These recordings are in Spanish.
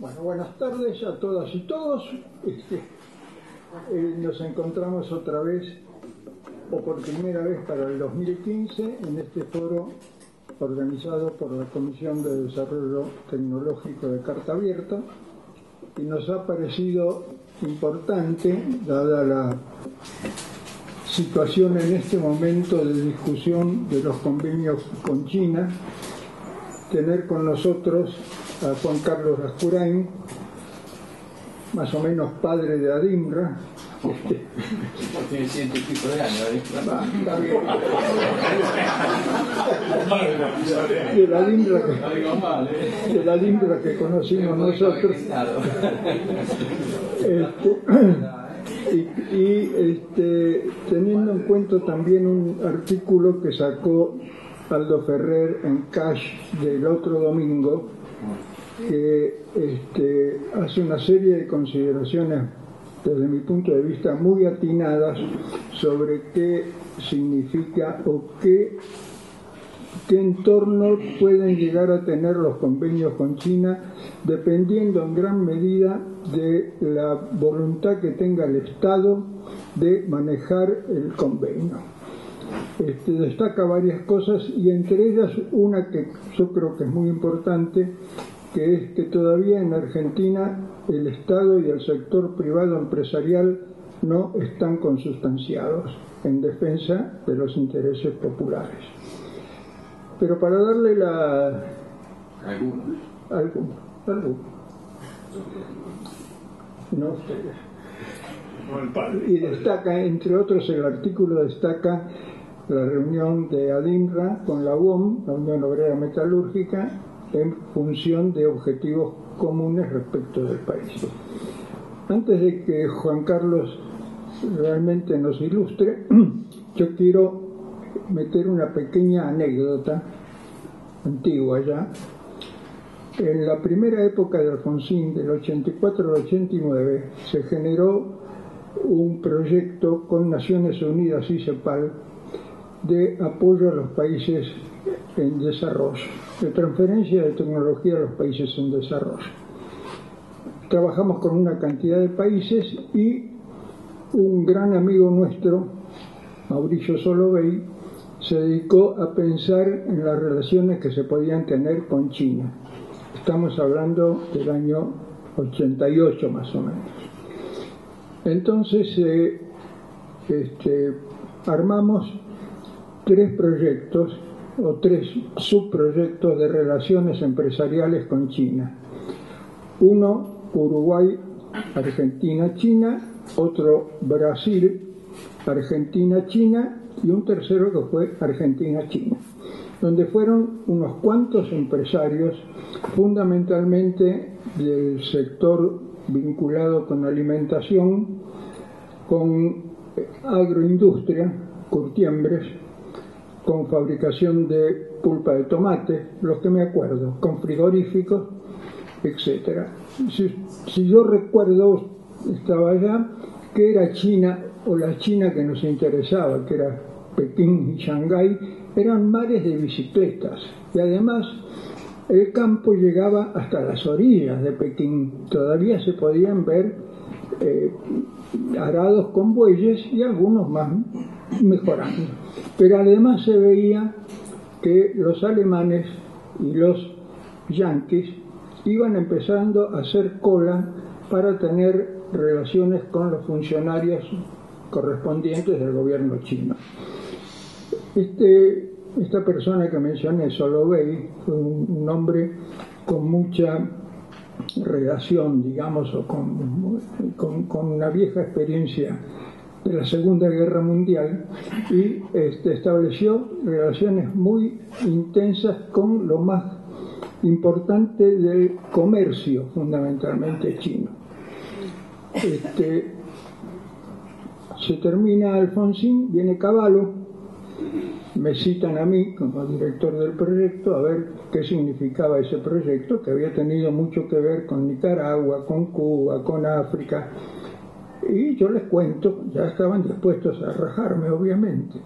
Bueno, buenas tardes a todas y todos. Este, eh, nos encontramos otra vez, o por primera vez para el 2015, en este foro organizado por la Comisión de Desarrollo Tecnológico de Carta Abierta, y nos ha parecido importante, dada la situación en este momento de discusión de los convenios con China, tener con nosotros a Juan Carlos Rascurain, más o menos padre de Adimra. Tiene ciento y pico de años. De la Adimra que, ¿eh? la Adimra que conocimos nosotros. Claro. Este, y y, este, teniendo en cuenta también un artículo que sacó Aldo Ferrer en Cash del otro domingo, que este, hace una serie de consideraciones desde mi punto de vista muy atinadas sobre qué significa o qué qué entorno pueden llegar a tener los convenios con China dependiendo en gran medida de la voluntad que tenga el Estado de manejar el convenio. Este, destaca varias cosas y entre ellas una que yo creo que es muy importante, que es que todavía en Argentina el Estado y el sector privado empresarial no están consustanciados en defensa de los intereses populares. Pero para darle la... Algunos. algo, algo. No ustedes. Y destaca, entre otros, el artículo destaca la reunión de ADIMRA con la UOM, la Unión Obrera Metalúrgica, en función de objetivos comunes respecto del país. Antes de que Juan Carlos realmente nos ilustre, yo quiero meter una pequeña anécdota antigua ya. En la primera época de Alfonsín, del 84 al 89, se generó un proyecto con Naciones Unidas y CEPAL de apoyo a los países en desarrollo, de transferencia de tecnología a los países en desarrollo. Trabajamos con una cantidad de países y un gran amigo nuestro, Mauricio Solovey, se dedicó a pensar en las relaciones que se podían tener con China. Estamos hablando del año 88 más o menos. Entonces eh, este, armamos tres proyectos o tres subproyectos de relaciones empresariales con China. Uno, Uruguay, Argentina, China, otro, Brasil, Argentina, China y un tercero que fue Argentina-China, donde fueron unos cuantos empresarios, fundamentalmente del sector vinculado con alimentación, con agroindustria, curtiembres, con fabricación de pulpa de tomate, los que me acuerdo, con frigoríficos, etc. Si, yo recuerdo, estaba allá, que era China o la China que nos interesaba, que era Pekín y Shanghái, eran mares de bicicletas y además el campo llegaba hasta las orillas de Pekín. Todavía se podían ver eh, arados con bueyes y algunos más mejorando. Pero además se veía que los alemanes y los yanquis iban empezando a hacer cola para tener relaciones con los funcionarios correspondientes del gobierno chino. Este, esta persona que mencioné, Solovey, fue un, hombre con mucha relación, digamos, o con, con, una vieja experiencia de la Segunda Guerra Mundial y este, estableció relaciones muy intensas con lo más importante del comercio, fundamentalmente chino. Este, se termina Alfonsín, viene Caballo, me citan a mí como director del proyecto a ver qué significaba ese proyecto, que había tenido mucho que ver con Nicaragua, con Cuba, con África. Y yo les cuento, ya estaban dispuestos a rajarme, obviamente.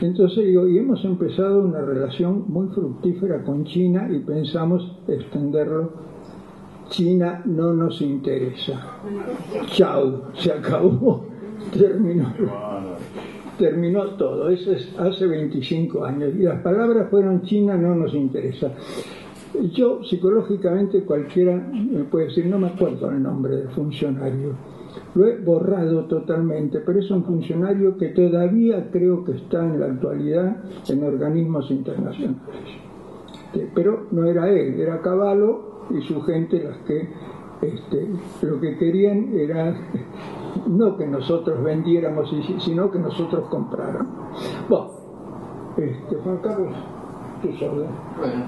Entonces digo, y hemos empezado una relación muy fructífera con China y pensamos extenderlo China no nos interesa. Chau, se acabó, terminó. Terminó todo, eso es hace 25 años. Y las palabras fueron China no nos interesa. Yo, psicológicamente, cualquiera me puede decir, no me acuerdo el nombre del funcionario. Lo he borrado totalmente, pero es un funcionario que todavía creo que está en la actualidad en organismos internacionales. Pero no era él, era Caballo y su gente las que este, lo que querían era no que nosotros vendiéramos, sino que nosotros compráramos. Bueno, este, Juan Carlos, tú sabes. Bueno,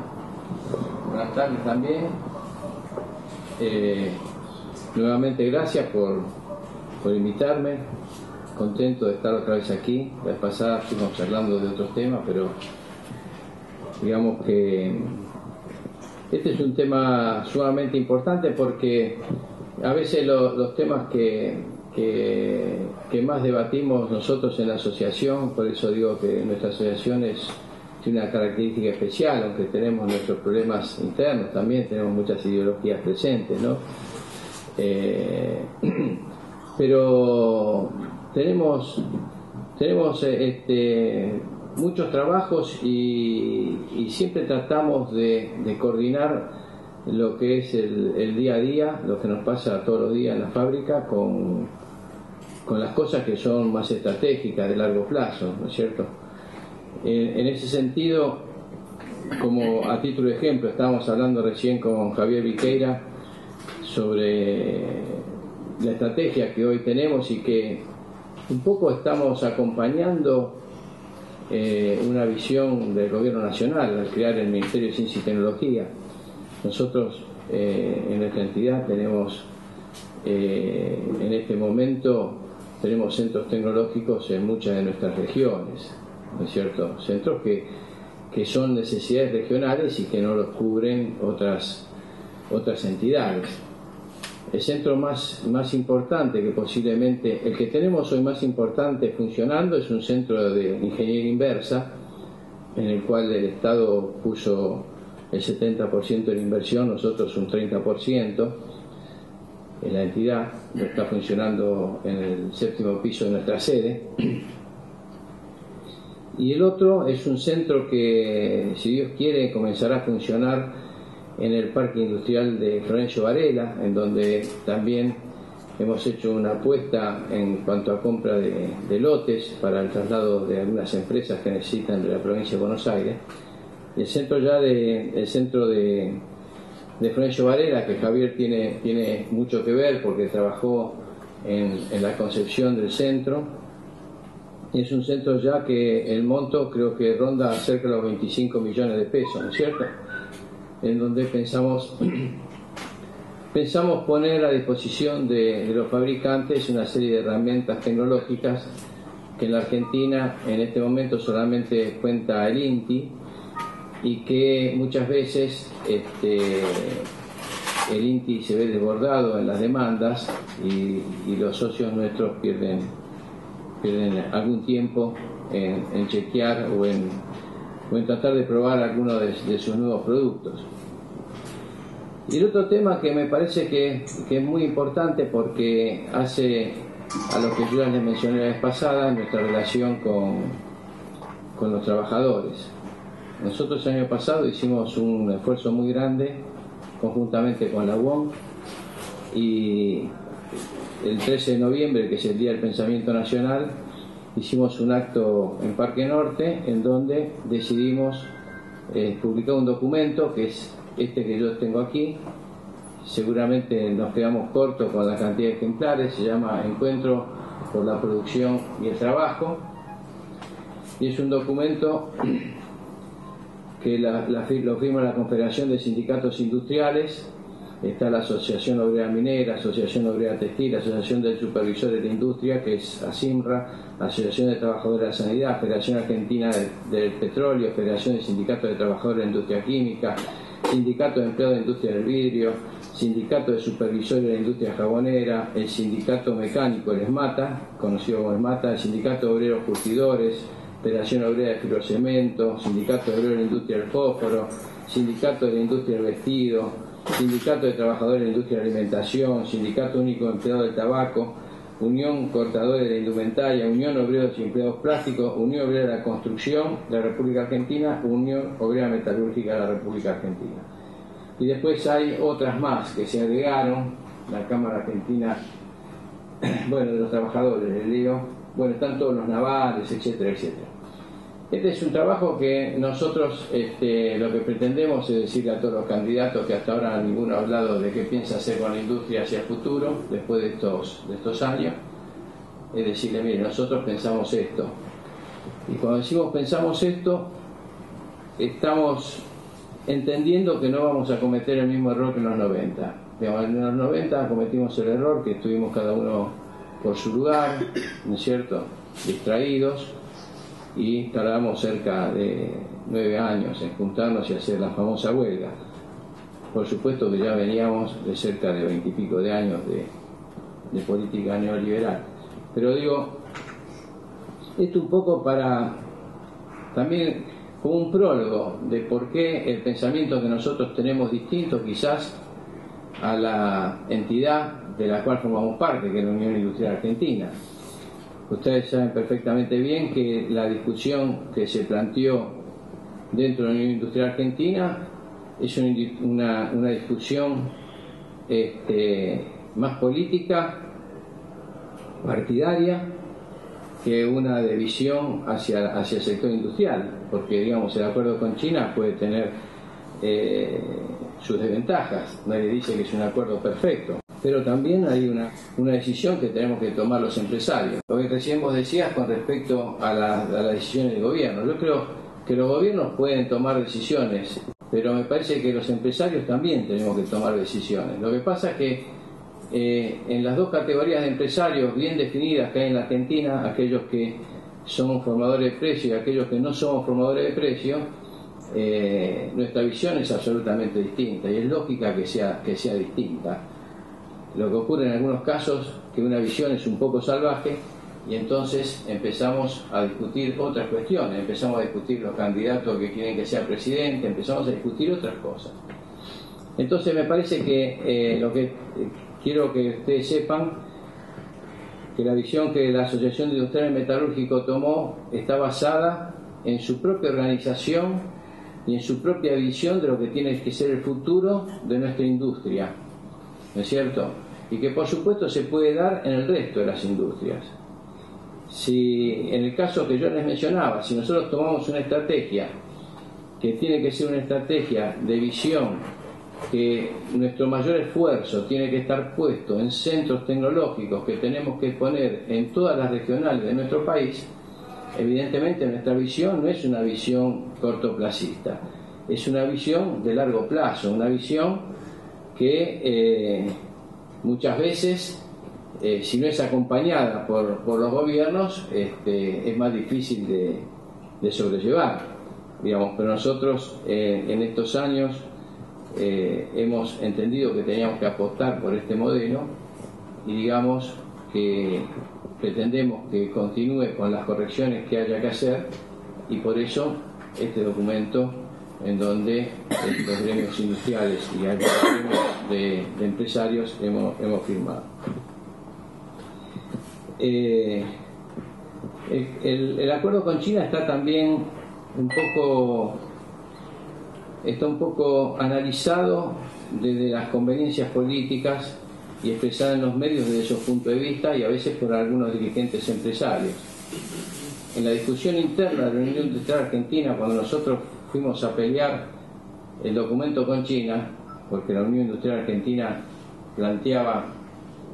buenas tardes también. Eh, nuevamente gracias por, por invitarme. Contento de estar otra vez aquí. La vez pasada estuvimos hablando de otros temas, pero digamos que este es un tema sumamente importante porque a veces los temas que, que, más debatimos nosotros en la asociación, por eso digo que nuestra asociación es, tiene una característica especial, aunque tenemos nuestros problemas internos, también tenemos muchas ideologías presentes, ¿no? Eh, pero tenemos, tenemos este, muchos trabajos y, siempre tratamos de, coordinar lo que es el, día a día, lo que nos pasa todos los días en la fábrica con, con las cosas que son más estratégicas de largo plazo, ¿no es cierto? En, ese sentido, como a título de ejemplo, estábamos hablando recién con Javier Viqueira sobre la estrategia que hoy tenemos y que un poco estamos acompañando eh, una visión del gobierno nacional al crear el Ministerio de Ciencia y Tecnología. Nosotros eh, en nuestra entidad tenemos eh, en este momento tenemos centros tecnológicos en muchas de nuestras regiones, ¿no es cierto? Centros que, que son necesidades regionales y que no los cubren otras, otras entidades. El centro más, más importante que posiblemente, el que tenemos hoy más importante funcionando es un centro de ingeniería inversa, en el cual el Estado puso el 70% de la inversión, nosotros un 30% en la entidad, está funcionando en el séptimo piso de nuestra sede. Y el otro es un centro que, si Dios quiere, comenzará a funcionar en el Parque Industrial de Florencio Varela, en donde también hemos hecho una apuesta en cuanto a compra de, lotes para el traslado de algunas empresas que necesitan de la provincia de Buenos Aires. El centro ya de, el centro de, de Florencio Varela, que Javier tiene, tiene mucho que ver porque trabajó en, la concepción del centro. Es un centro ya que el monto creo que ronda cerca de los 25 millones de pesos, ¿no es cierto? En donde pensamos, pensamos poner a disposición de, los fabricantes una serie de herramientas tecnológicas que en la Argentina en este momento solamente cuenta el INTI, y que muchas veces este, el INTI se ve desbordado en las demandas y, los socios nuestros pierden, pierden algún tiempo en, chequear o en, en, tratar de probar alguno de, sus nuevos productos. Y el otro tema que me parece que, es muy importante porque hace a lo que yo les mencioné la vez pasada, nuestra relación con, con los trabajadores. Nosotros el año pasado hicimos un esfuerzo muy grande conjuntamente con la UOM y el 13 de noviembre, que es el Día del Pensamiento Nacional, hicimos un acto en Parque Norte en donde decidimos eh, publicar un documento que es este que yo tengo aquí. Seguramente nos quedamos cortos con la cantidad de ejemplares, se llama Encuentro por la Producción y el Trabajo. Y es un documento que lo firma la Confederación de Sindicatos Industriales, está la Asociación Obrera Minera, Asociación Obrera Textil, Asociación de Supervisores de Industria, que es ASIMRA, Asociación de Trabajadores de la Sanidad, Federación Argentina del, Petróleo, Federación de Sindicatos de Trabajadores de Industria Química, Sindicato de Empleados de Industria del Vidrio, Sindicato de Supervisores de la Industria Jabonera, el Sindicato Mecánico, el ESMATA, conocido como ESMATA, el Sindicato de Obreros Curtidores, Federación Obrera de Fibrocemento, Sindicato Obrero de la Industria del Fósforo, Sindicato de la Industria del Vestido, Sindicato de Trabajadores de la Industria de Alimentación, Sindicato Único de Empleados del Tabaco, Unión Cortadores de la Indumentaria, Unión Obreros y Empleados Plásticos, Unión Obrera de la Construcción de la República Argentina, Unión Obrera Metalúrgica de la República Argentina. Y después hay otras más que se agregaron, la Cámara Argentina, bueno, de los Trabajadores, de Leo, bueno, están todos los navales, etcétera, etcétera. Este es un trabajo que nosotros este, lo que pretendemos es decirle a todos los candidatos que hasta ahora ninguno ha hablado de qué piensa hacer con la industria hacia el futuro, después de estos, de estos años, es decirle, mire, nosotros pensamos esto. Y cuando decimos pensamos esto, estamos entendiendo que no vamos a cometer el mismo error que en los 90. en los 90 cometimos el error que estuvimos cada uno por su lugar, ¿no es cierto?, distraídos y tardamos cerca de nueve años en juntarnos y hacer la famosa huelga. Por supuesto que ya veníamos de cerca de veintipico de años de, política neoliberal. Pero digo, esto un poco para también como un prólogo de por qué el pensamiento que nosotros tenemos distinto quizás a la entidad de la cual formamos parte, que es la Unión Industrial Argentina. Ustedes saben perfectamente bien que la discusión que se planteó dentro de la Unión Industrial Argentina es una, discusión este, más política, partidaria, que una de visión hacia, hacia el sector industrial, porque digamos el acuerdo con China puede tener eh, sus desventajas, nadie dice que es un acuerdo perfecto, pero también hay una, una decisión que tenemos que tomar los empresarios. Lo que recién vos decías con respecto a, la, a las decisiones del gobierno, yo creo que los gobiernos pueden tomar decisiones, pero me parece que los empresarios también tenemos que tomar decisiones. Lo que pasa es que eh, en las dos categorías de empresarios bien definidas que hay en la Argentina, aquellos que somos formadores de precios y aquellos que no somos formadores de precios, eh, nuestra visión es absolutamente distinta y es lógica que sea, que sea distinta. Lo que ocurre en algunos casos que una visión es un poco salvaje y entonces empezamos a discutir otras cuestiones, empezamos a discutir los candidatos que quieren que sea presidente, empezamos a discutir otras cosas. Entonces me parece que eh, lo que eh, quiero que ustedes sepan que la visión que la Asociación de Industriales Metalúrgicos tomó está basada en su propia organización y en su propia visión de lo que tiene que ser el futuro de nuestra industria. ¿no es cierto? Y que por supuesto se puede dar en el resto de las industrias. Si en el caso que yo les mencionaba, si nosotros tomamos una estrategia que tiene que ser una estrategia de visión, que nuestro mayor esfuerzo tiene que estar puesto en centros tecnológicos que tenemos que poner en todas las regionales de nuestro país, evidentemente nuestra visión no es una visión cortoplacista, es una visión de largo plazo, una visión que eh, muchas veces, eh, si no es acompañada por, los gobiernos, este, es más difícil de, sobrellevar. Digamos, pero nosotros eh, en estos años hemos entendido que teníamos que apostar por este modelo y digamos que pretendemos que continúe con las correcciones que haya que hacer y por eso este documento en donde los gremios industriales y algunos de, de empresarios hemos, hemos firmado. Eh, el, el, acuerdo con China está también un poco está un poco analizado desde las conveniencias políticas y expresada en los medios desde esos puntos de vista y a veces por algunos dirigentes empresarios. En la discusión interna de la Unión Industrial Argentina, cuando nosotros fuimos a pelear el documento con China, porque la Unión Industrial Argentina planteaba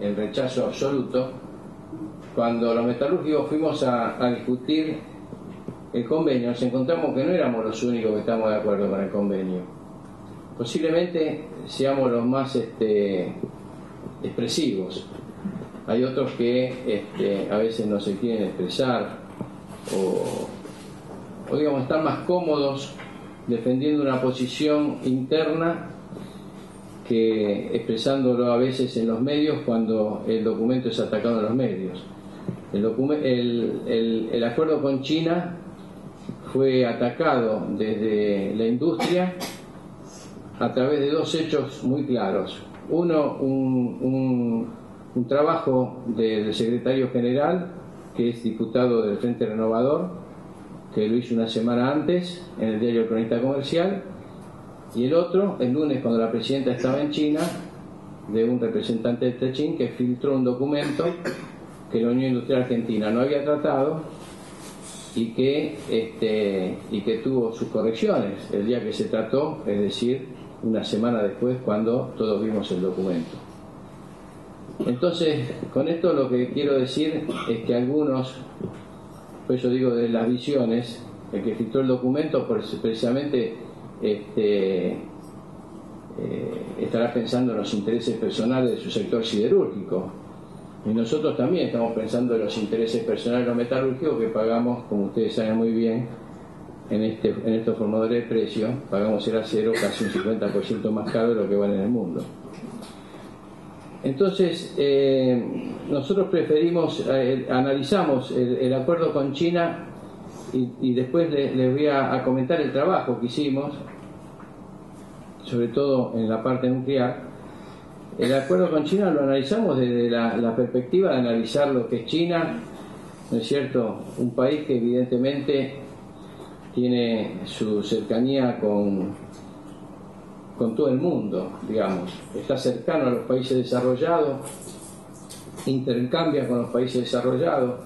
el rechazo absoluto, cuando los metalúrgicos fuimos a, discutir el convenio, nos encontramos que no éramos los únicos que estamos de acuerdo con el convenio. Posiblemente seamos los más este, expresivos. Hay otros que este, a veces no se quieren expresar o, o digamos están más cómodos defendiendo una posición interna que expresándolo a veces en los medios cuando el documento es atacado en los medios. El, el, el, acuerdo con China fue atacado desde la industria a través de dos hechos muy claros. Uno, un, trabajo del secretario general, que es diputado del Frente Renovador, que lo hizo una semana antes en el diario Cronista Comercial, y el otro, el lunes, cuando la presidenta estaba en China, de un representante de Techín que filtró un documento que la Unión Industrial Argentina no había tratado y que, este, y que tuvo sus correcciones el día que se trató, es decir, una semana después cuando todos vimos el documento. Entonces, con esto lo que quiero decir es que algunos, pues yo digo de las visiones, el que filtró el documento precisamente este, eh, estará pensando en los intereses personales de su sector siderúrgico. Y nosotros también estamos pensando en los intereses personales de los metalúrgicos que pagamos, como ustedes saben muy bien, en, este, en estos formadores de precio, pagamos el acero casi un 50% más caro de lo que vale en el mundo. Entonces, eh, nosotros preferimos, eh, analizamos el, acuerdo con China y, después les, voy a, comentar el trabajo que hicimos, sobre todo en la parte nuclear. El acuerdo con China lo analizamos desde la, la perspectiva de analizar lo que es China, ¿no es cierto? Un país que evidentemente tiene su cercanía con, con todo el mundo, digamos. Está cercano a los países desarrollados, intercambia con los países desarrollados,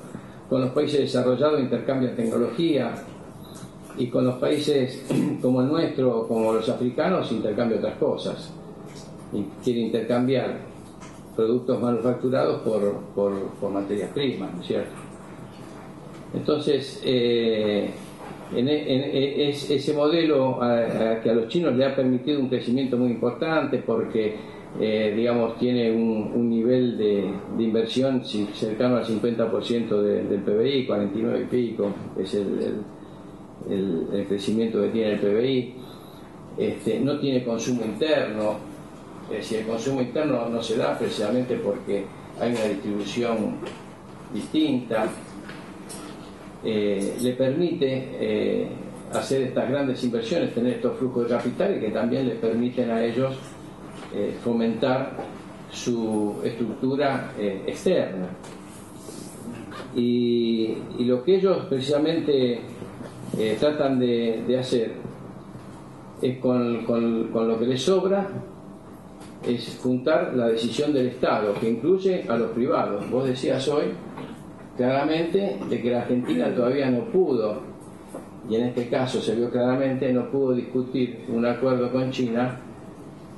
con los países desarrollados intercambia tecnología y con los países como el nuestro, como los africanos, intercambia otras cosas. Quiere intercambiar productos manufacturados por, por, materias primas, ¿no es cierto? Entonces, eh, en, e, ese modelo que a los chinos le ha permitido un crecimiento muy importante porque eh, digamos tiene un, nivel de, inversión cercano al 50% del PBI, 49 y pico es el, crecimiento que tiene el PBI, este, no tiene consumo interno, es decir, el consumo interno no se da precisamente porque hay una distribución distinta, eh, le permite eh, hacer estas grandes inversiones, tener estos flujos de capital y que también le permiten a ellos eh, fomentar su estructura externa. Y, lo que ellos precisamente tratan de, hacer es con, con lo que les sobra, es juntar la decisión del Estado, que incluye a los privados. Vos decías hoy claramente de que la Argentina todavía no pudo, y en este caso se vio claramente, no pudo discutir un acuerdo con China,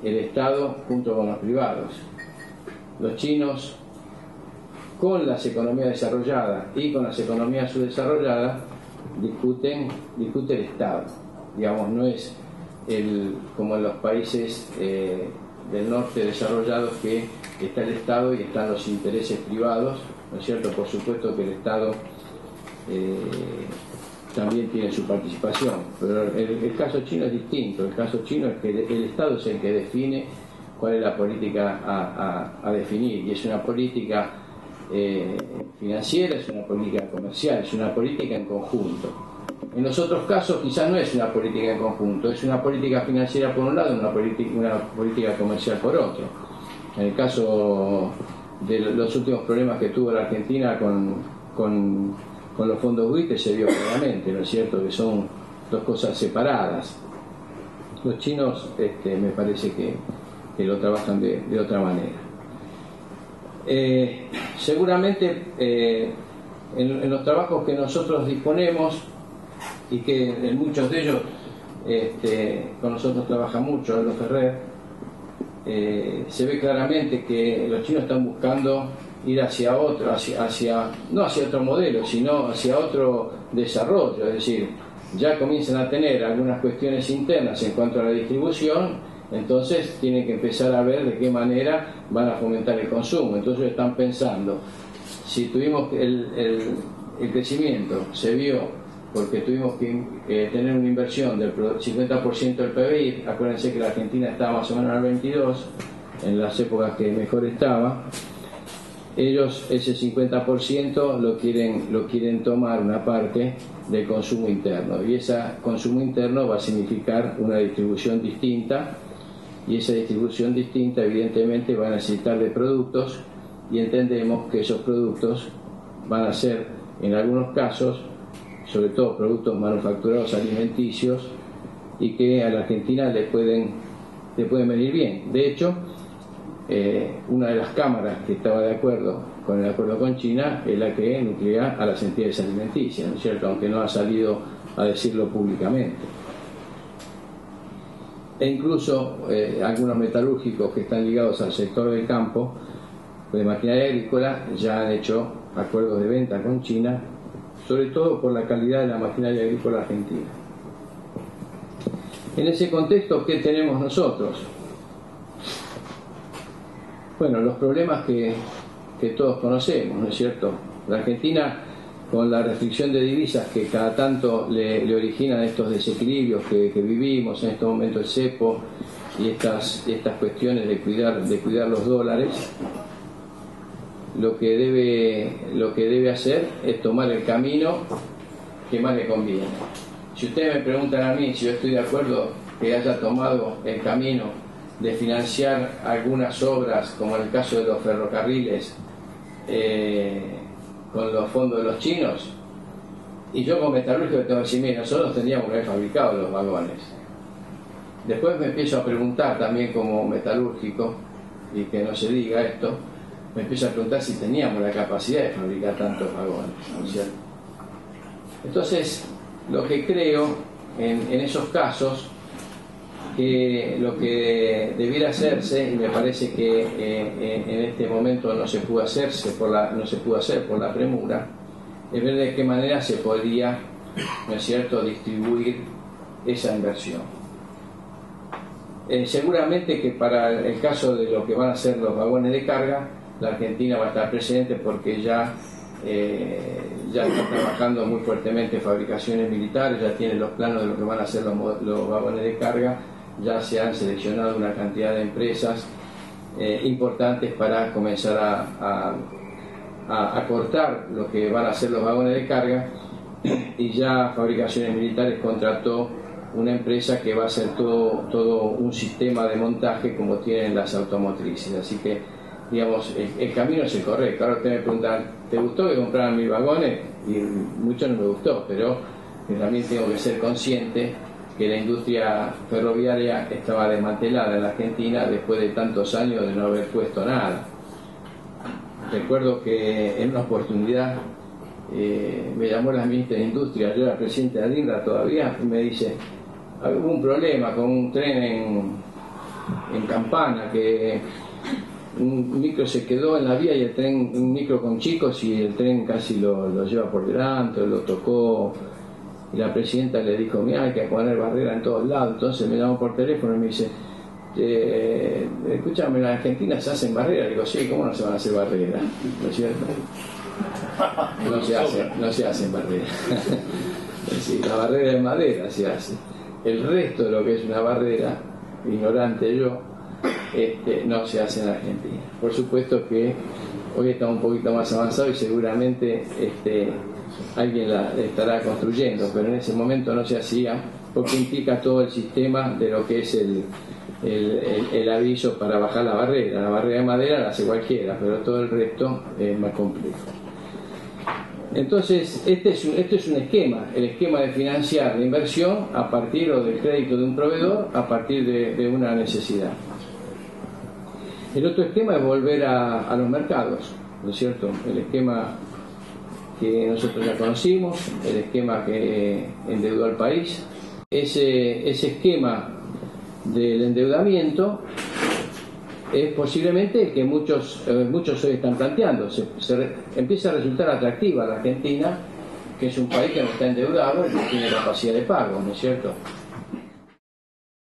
el Estado junto con los privados. Los chinos, con las economías desarrolladas y con las economías subdesarrolladas, discuten, discute el Estado. Digamos, no es el, como en los países eh, del norte desarrollados que está el Estado y están los intereses privados ¿no es cierto? Por supuesto que el Estado eh, también tiene su participación, pero el, caso chino es distinto. El caso chino es que el Estado es el que define cuál es la política a, definir y es una política eh, financiera, es una política comercial, es una política en conjunto. En los otros casos quizás no es una política en conjunto, es una política financiera por un lado y una una política comercial por otro. En el caso de los últimos problemas que tuvo la Argentina con, con, los fondos WITE se vio claramente, ¿no es cierto?, que son dos cosas separadas. Los chinos este, me parece que, lo trabajan de, otra manera. Eh, seguramente eh, en, los trabajos que nosotros disponemos y que en muchos de ellos este, con nosotros trabaja mucho los Ferrer, eh, se ve claramente que los chinos están buscando ir hacia otro, hacia, no hacia otro modelo, sino hacia otro desarrollo, es decir, ya comienzan a tener algunas cuestiones internas en cuanto a la distribución, entonces tienen que empezar a ver de qué manera van a fomentar el consumo. Entonces están pensando, si tuvimos el, el crecimiento, se vio porque tuvimos que eh, tener una inversión del 50% del PBI. Acuérdense que la Argentina estaba más o menos al 22, en las épocas que mejor estaba. Ellos ese 50% lo quieren, lo quieren tomar una parte del consumo interno. Y ese consumo interno va a significar una distribución distinta. Y esa distribución distinta evidentemente va a necesitar de productos. Y entendemos que esos productos van a ser en algunos casos, sobre todo productos manufacturados alimenticios y que a la Argentina le pueden, le pueden venir bien. De hecho, eh, una de las cámaras que estaba de acuerdo con el acuerdo con China es la que nuclea a las entidades alimenticias, ¿no es cierto? Aunque no ha salido a decirlo públicamente. E incluso eh, algunos metalúrgicos que están ligados al sector del campo, de maquinaria agrícola, ya han hecho acuerdos de venta con China, sobre todo por la calidad de la maquinaria agrícola argentina. En ese contexto, ¿qué tenemos nosotros? Bueno, los problemas que, que todos conocemos, ¿no es cierto? La Argentina con la restricción de divisas que cada tanto le, originan estos desequilibrios que, vivimos en este momento el cepo y estas, estas cuestiones de cuidar, de cuidar los dólares, lo que, debe, lo que debe hacer es tomar el camino que más le conviene. Si ustedes me preguntan a mí si yo estoy de acuerdo que haya tomado el camino de financiar algunas obras, como en el caso de los ferrocarriles, eh, con los fondos de los chinos. Y yo como metalúrgico tengo que decir, mira, nosotros tendríamos que haber fabricado los vagones. Después me empiezo a preguntar también como metalúrgico, y que no se diga esto, me empiezo a preguntar si teníamos la capacidad de fabricar tantos vagones. Entonces, lo que creo en, esos casos, que lo que debiera hacerse, y me parece que eh, en este momento no se pudo hacerse por la, no se pudo hacer por la premura, es ver de qué manera se podría, ¿no es cierto?, distribuir esa inversión. Eh, seguramente que para el caso de lo que van a ser los vagones de carga, la Argentina va a estar presente porque ya, eh, ya está trabajando muy fuertemente fabricaciones militares, ya tiene los planos de lo que van a ser los, vagones de carga, ya se han seleccionado una cantidad de empresas eh, importantes para comenzar a, a, cortar lo que van a ser los vagones de carga y ya Fabricaciones Militares contrató una empresa que va a hacer todo, todo un sistema de montaje como tienen las automotrices. Así que digamos, el, camino es el correcto. Ahora usted me preguntan, ¿te gustó que compraran mis vagones? Y mucho no me gustó, pero también tengo que ser consciente que la industria ferroviaria estaba desmantelada en la Argentina después de tantos años de no haber puesto nada. Recuerdo que en una oportunidad eh, me llamó la ministra de Industria, yo era presidente de Alinda todavía, y me dice, hubo un problema con un tren en, en Campana que un micro se quedó en la vía y el tren, un micro con chicos y el tren casi lo, lleva por delante, lo tocó y la presidenta le dijo, mira, hay que poner barrera en todos lados, entonces me llamó por teléfono y me dice, escúchame, en Argentina se hacen barreras, digo, sí, ¿cómo no se van a hacer barreras? ¿No es cierto? No se, hace, no se hacen barreras. la barrera de madera se hace. El resto de lo que es una barrera, ignorante yo, este, no se hace en Argentina. Por supuesto que hoy está un poquito más avanzado y seguramente este, alguien la estará construyendo, pero en ese momento no se hacía porque implica todo el sistema de lo que es el, el, aviso para bajar la barrera. La barrera de madera la hace cualquiera, pero todo el resto es más complejo. Entonces, este es, un, este es un esquema, el esquema de financiar la inversión a partir del crédito de un proveedor a partir de una necesidad. El otro esquema es volver a, los mercados, ¿no es cierto? El esquema que nosotros ya conocimos, el esquema que endeudó al país. Ese, ese esquema del endeudamiento es posiblemente el que muchos, eh, muchos hoy están planteando. Se, empieza a resultar atractiva la Argentina, que es un país que no está endeudado y que tiene capacidad de pago, ¿no es cierto?